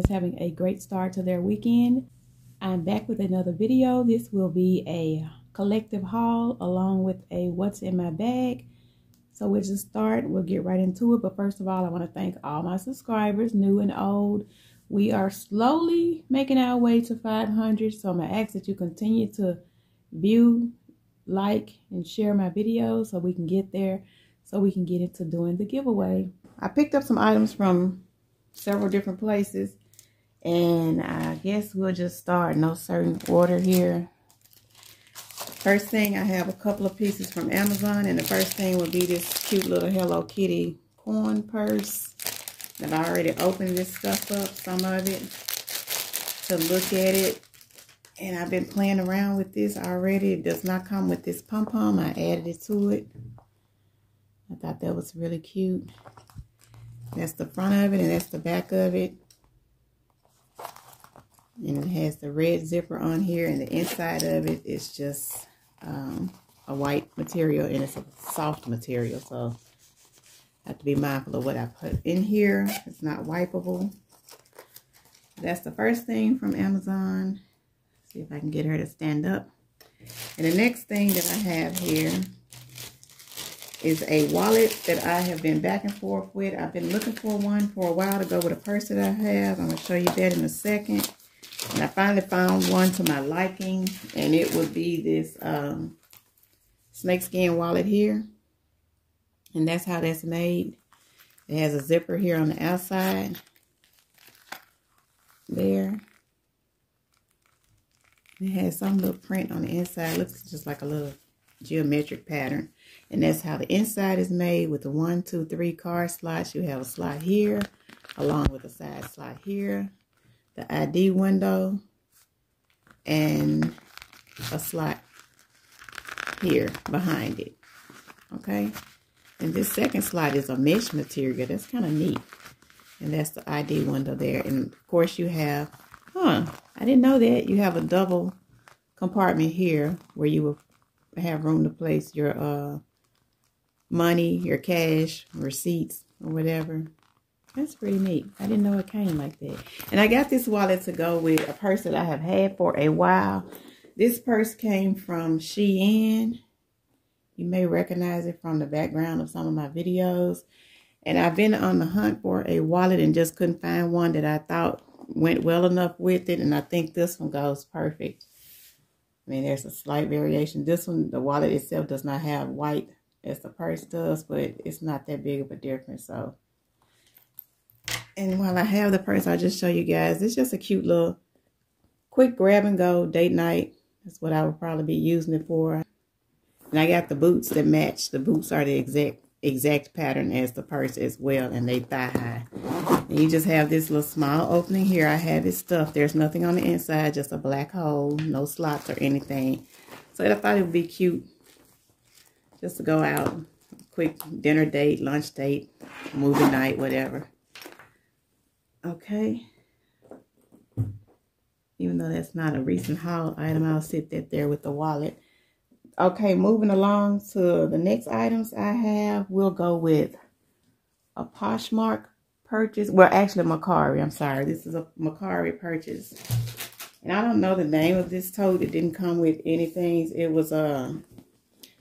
is having a great start to their weekend. I'm back with another video. This will be a collective haul along with a what's in my bag. So we'll just start. We'll get right into it. But first of all, I want to thank all my subscribers, new and old. We are slowly making our way to 500. So I'm going to ask that you continue to view, like, and share my videos so we can get there. So we can get into doing the giveaway. I picked up some items from several different places. And I guess we'll just start no certain order here. First thing, I have a couple of pieces from Amazon. And the first thing will be this cute little Hello Kitty coin purse. And I already opened this stuff up, some of it, to look at it. And I've been playing around with this already. It does not come with this pom-pom. I added it to it. I thought that was really cute. That's the front of it and that's the back of it. And it has the red zipper on here and the inside of it is just um, a white material and it's a soft material. So I have to be mindful of what I put in here. It's not wipeable. That's the first thing from Amazon. See if I can get her to stand up. And the next thing that I have here is a wallet that I have been back and forth with. I've been looking for one for a while to go with a purse that I have. I'm going to show you that in a second. And I finally found one to my liking. And it would be this um, snakeskin wallet here. And that's how that's made. It has a zipper here on the outside. There. It has some little print on the inside. It looks just like a little geometric pattern. And that's how the inside is made with the one, two, three card slots. You have a slot here along with a side slot here, the ID window, and a slot here behind it. Okay. And this second slot is a mesh material. That's kind of neat. And that's the ID window there. And of course you have, huh, I didn't know that. You have a double compartment here where you will have room to place your uh, money, your cash, receipts, or whatever. That's pretty neat. I didn't know it came like that. And I got this wallet to go with a purse that I have had for a while. This purse came from Shein. You may recognize it from the background of some of my videos. And I've been on the hunt for a wallet and just couldn't find one that I thought went well enough with it. And I think this one goes perfect. I mean, there's a slight variation. This one, the wallet itself does not have white as the purse does, but it's not that big of a difference. So, and while I have the purse, I'll just show you guys. It's just a cute little quick grab and go date night. That's what I would probably be using it for. And I got the boots that match. The boots are the exact exact pattern as the purse as well, and they thigh high. And you just have this little small opening here. I have it stuffed. There's nothing on the inside, just a black hole, no slots or anything. So I thought it would be cute just to go out, quick dinner date, lunch date, movie night, whatever. Okay. Even though that's not a recent haul item, I'll sit that there with the wallet. Okay, moving along to the next items I have, we'll go with a Poshmark purchase. Well, actually, Mercari. I'm sorry. This is a Mercari purchase. And I don't know the name of this tote. It didn't come with anything. It was uh,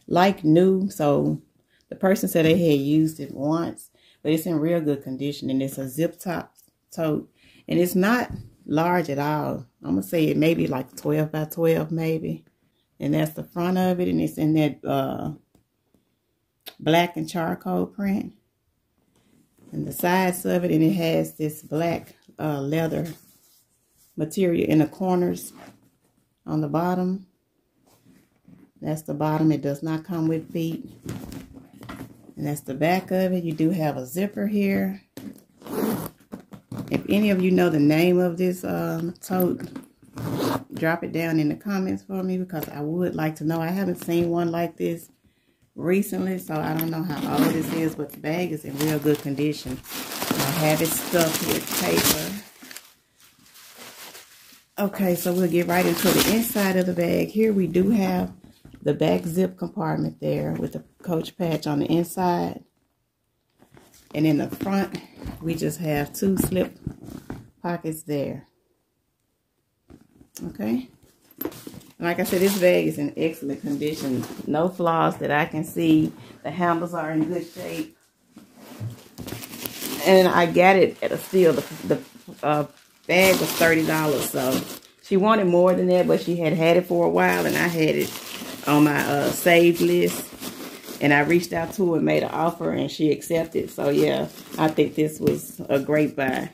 like new. So the person said they had used it once. But it's in real good condition. And it's a zip top tote. And it's not large at all. I'm going to say it maybe like 12 by 12 maybe. And that's the front of it. And it's in that uh, black and charcoal print and the sides of it and it has this black uh, leather material in the corners on the bottom that's the bottom it does not come with feet and that's the back of it you do have a zipper here if any of you know the name of this um, tote drop it down in the comments for me because I would like to know I haven't seen one like this recently, so I don't know how old this is, but the bag is in real good condition. I have it stuffed with paper. Okay, so we'll get right into the inside of the bag. Here we do have the back zip compartment there with the coach patch on the inside. And in the front, we just have two slip pockets there. Okay. Like I said, this bag is in excellent condition. No flaws that I can see. The handles are in good shape. And I got it at a steal. The, the uh, bag was $30. So she wanted more than that, but she had had it for a while. And I had it on my uh, saved list. And I reached out to her and made an offer and she accepted. So yeah, I think this was a great buy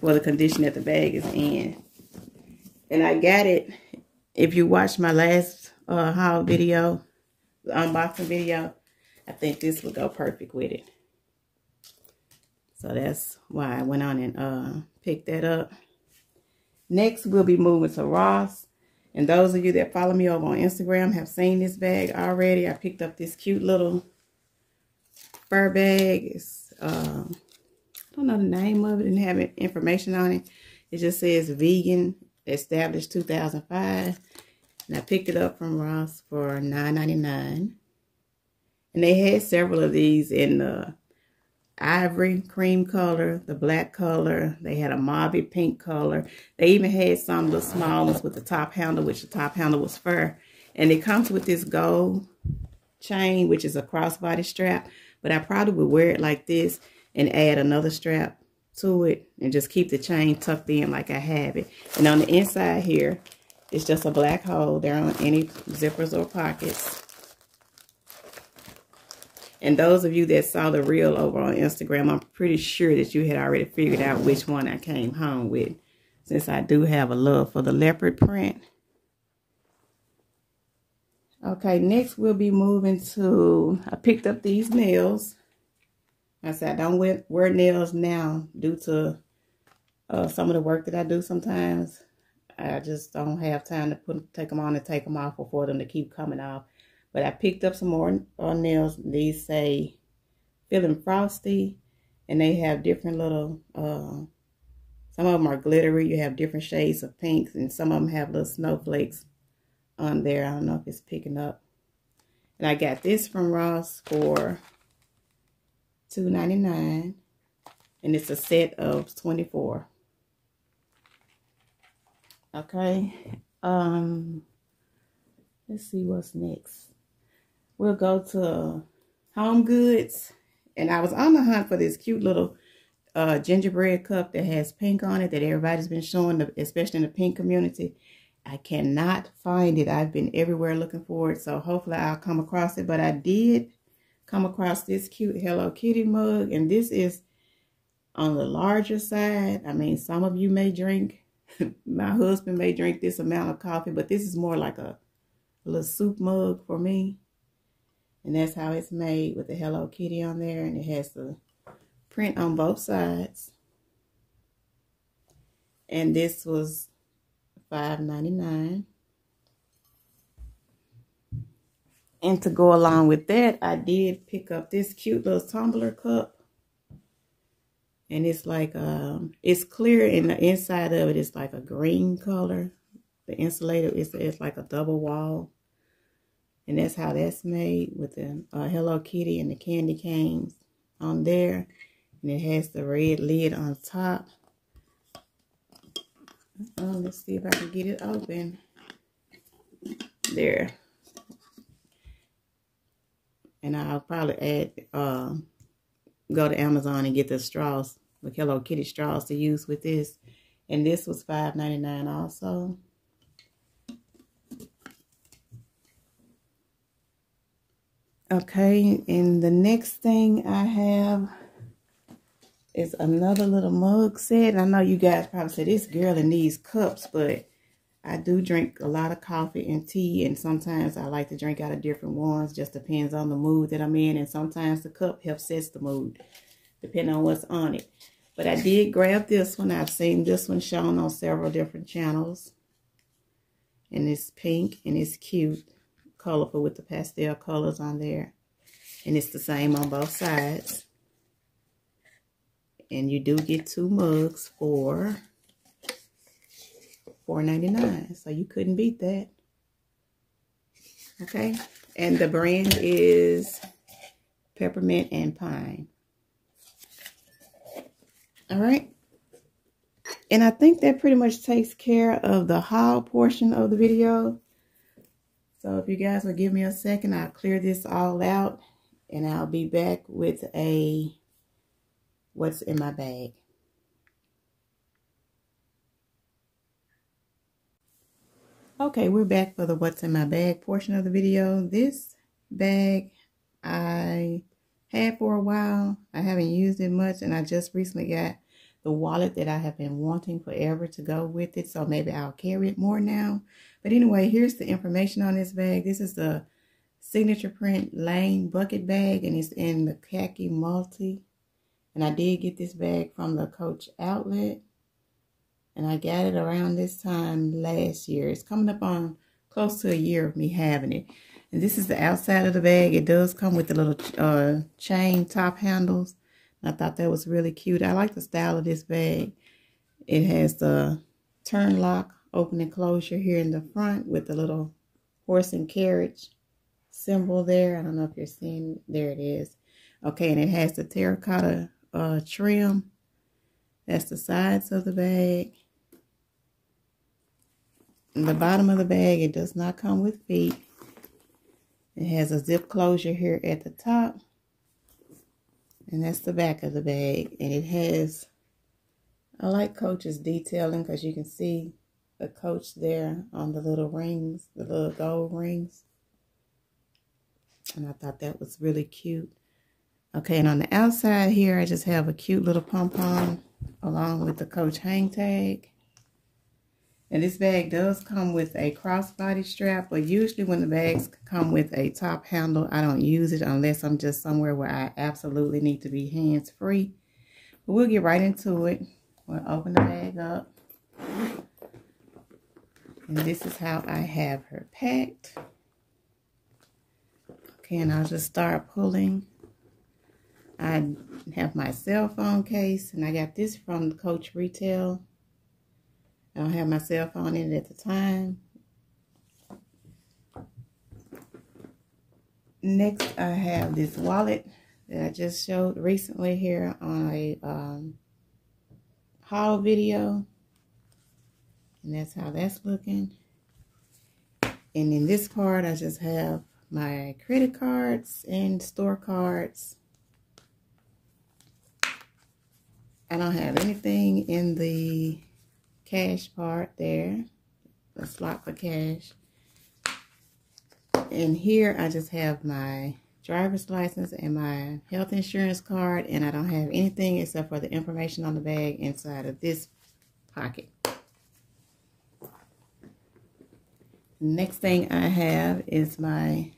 for the condition that the bag is in. And I got it, if you watched my last uh, haul video, the unboxing video, I think this would go perfect with it. So that's why I went on and uh, picked that up. Next, we'll be moving to Ross. And those of you that follow me over on Instagram have seen this bag already. I picked up this cute little fur bag. It's, uh, I don't know the name of it and have information on it. It just says vegan established 2005. And I picked it up from Ross for $9.99. And they had several of these in the ivory cream color, the black color. They had a mauve pink color. They even had some the small ones with the top handle, which the top handle was fur. And it comes with this gold chain, which is a crossbody strap. But I probably would wear it like this and add another strap to it and just keep the chain tucked in like I have it. And on the inside here, it's just a black hole. There aren't any zippers or pockets. And those of you that saw the reel over on Instagram, I'm pretty sure that you had already figured out which one I came home with. Since I do have a love for the leopard print. Okay, next we'll be moving to, I picked up these nails. I said, I don't wear, wear nails now due to uh, some of the work that I do sometimes. I just don't have time to put take them on and take them off or for them to keep coming off. But I picked up some more nails. These say feeling frosty and they have different little, uh, some of them are glittery. You have different shades of pinks and some of them have little snowflakes on there. I don't know if it's picking up. And I got this from Ross for $2.99 and it's a set of 24 okay um let's see what's next we'll go to home goods and i was on the hunt for this cute little uh, gingerbread cup that has pink on it that everybody's been showing especially in the pink community i cannot find it i've been everywhere looking for it so hopefully i'll come across it but i did come across this cute Hello Kitty mug. And this is on the larger side. I mean, some of you may drink, my husband may drink this amount of coffee, but this is more like a, a little soup mug for me. And that's how it's made with the Hello Kitty on there. And it has the print on both sides. And this was $5.99. And to go along with that, I did pick up this cute little tumbler cup. And it's like, um, it's clear and the inside of it is like a green color. The insulator is it's like a double wall. And that's how that's made with the uh, Hello Kitty and the candy canes on there. And it has the red lid on top. Oh, let's see if I can get it open. There. And I'll probably add, uh, go to Amazon and get the straws, the Hello Kitty straws to use with this. And this was $5.99 also. Okay, and the next thing I have is another little mug set. I know you guys probably say, this girl in these cups, but I do drink a lot of coffee and tea, and sometimes I like to drink out of different ones. Just depends on the mood that I'm in, and sometimes the cup helps set the mood, depending on what's on it. But I did grab this one. I've seen this one shown on several different channels. And it's pink, and it's cute, colorful with the pastel colors on there. And it's the same on both sides. And you do get two mugs for $4.99. So you couldn't beat that. Okay. And the brand is Peppermint and Pine. All right. And I think that pretty much takes care of the haul portion of the video. So if you guys will give me a second, I'll clear this all out and I'll be back with a what's in my bag. Okay, we're back for the what's in my bag portion of the video. This bag I had for a while. I haven't used it much and I just recently got the wallet that I have been wanting forever to go with it. So maybe I'll carry it more now. But anyway, here's the information on this bag. This is the signature print Lane bucket bag and it's in the khaki multi. And I did get this bag from the Coach outlet. And I got it around this time last year. It's coming up on close to a year of me having it. And this is the outside of the bag. It does come with the little uh, chain top handles. I thought that was really cute. I like the style of this bag. It has the turn lock, open and closure here in the front with the little horse and carriage symbol there. I don't know if you're seeing, there it is. Okay, and it has the terracotta uh, trim. That's the sides of the bag. The bottom of the bag, it does not come with feet. It has a zip closure here at the top. And that's the back of the bag. And it has, I like Coach's detailing because you can see the Coach there on the little rings, the little gold rings. And I thought that was really cute. Okay, and on the outside here, I just have a cute little pom-pom along with the Coach hang tag. And this bag does come with a crossbody strap, but usually when the bags come with a top handle, I don't use it unless I'm just somewhere where I absolutely need to be hands-free. But we'll get right into it. We'll open the bag up. And this is how I have her packed. Okay, and I'll just start pulling. I have my cell phone case, and I got this from Coach Retail I don't have my cell phone in it at the time. Next, I have this wallet that I just showed recently here on a um, haul video. And that's how that's looking. And in this part, I just have my credit cards and store cards. I don't have anything in the cash part there, the slot for cash. And here I just have my driver's license and my health insurance card and I don't have anything except for the information on the bag inside of this pocket. Next thing I have is my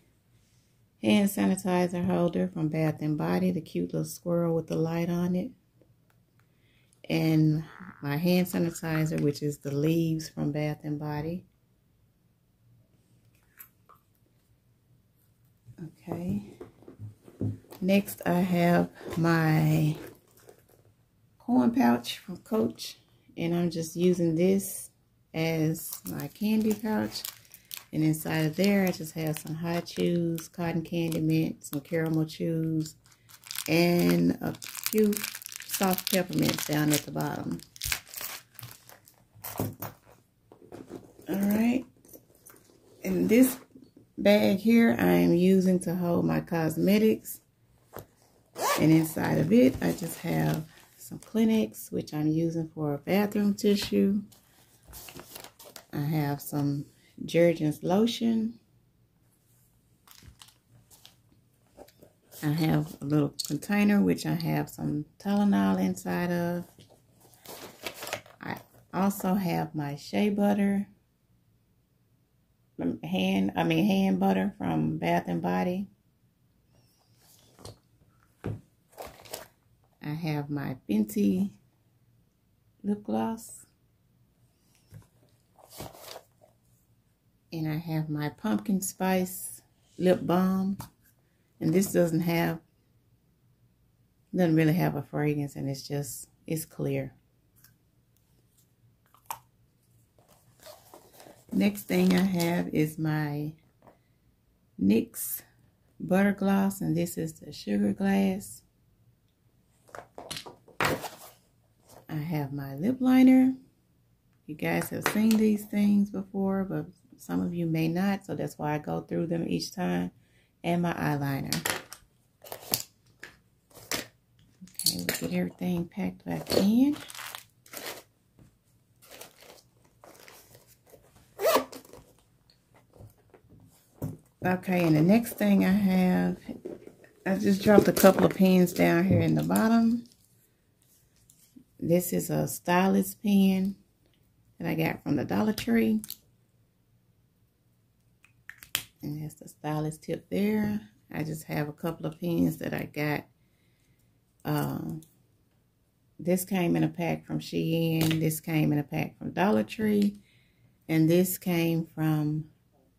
hand sanitizer holder from Bath & Body, the cute little squirrel with the light on it and my hand sanitizer, which is the leaves from Bath and Body. Okay. Next, I have my coin pouch from Coach, and I'm just using this as my candy pouch. And inside of there, I just have some Hi-Chews, cotton candy mint, some caramel chews, and a few soft peppermints down at the bottom. All right. This bag here, I am using to hold my cosmetics. And inside of it, I just have some Kleenex, which I'm using for a bathroom tissue. I have some Jergens lotion. I have a little container which I have some Tylenol inside of. I also have my shea butter, hand, I mean hand butter from Bath and Body. I have my Fenty lip gloss. And I have my pumpkin spice lip balm. And this doesn't have, doesn't really have a fragrance and it's just, it's clear. Next thing I have is my NYX Butter Gloss and this is the Sugar Glass. I have my lip liner. You guys have seen these things before, but some of you may not, so that's why I go through them each time. And my eyeliner. Okay, we'll get everything packed back in. Okay, and the next thing I have, I just dropped a couple of pens down here in the bottom. This is a stylus pen that I got from the Dollar Tree. And that's the stylus tip there. I just have a couple of pens that I got. Um, this came in a pack from Shein. This came in a pack from Dollar Tree. And this came from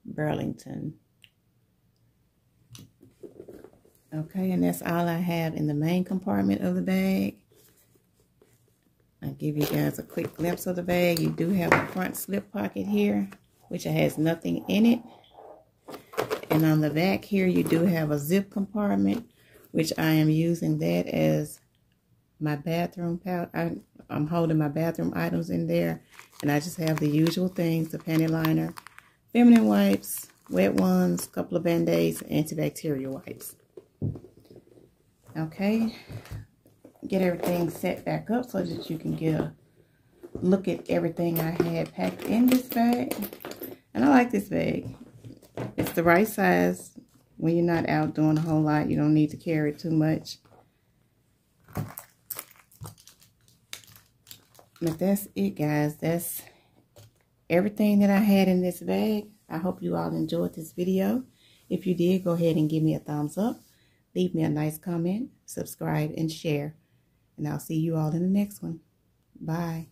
Burlington. Okay, and that's all I have in the main compartment of the bag. I'll give you guys a quick glimpse of the bag. You do have a front slip pocket here, which has nothing in it. And on the back here, you do have a zip compartment, which I am using that as my bathroom pouch. I, I'm holding my bathroom items in there. And I just have the usual things, the panty liner, feminine wipes, wet ones, couple of band-aids, antibacterial wipes. Okay, get everything set back up so that you can get a look at everything I had packed in this bag. And I like this bag. It's the right size when you're not out doing a whole lot. You don't need to carry too much. But that's it, guys. That's everything that I had in this bag. I hope you all enjoyed this video. If you did, go ahead and give me a thumbs up. Leave me a nice comment, subscribe, and share. And I'll see you all in the next one. Bye.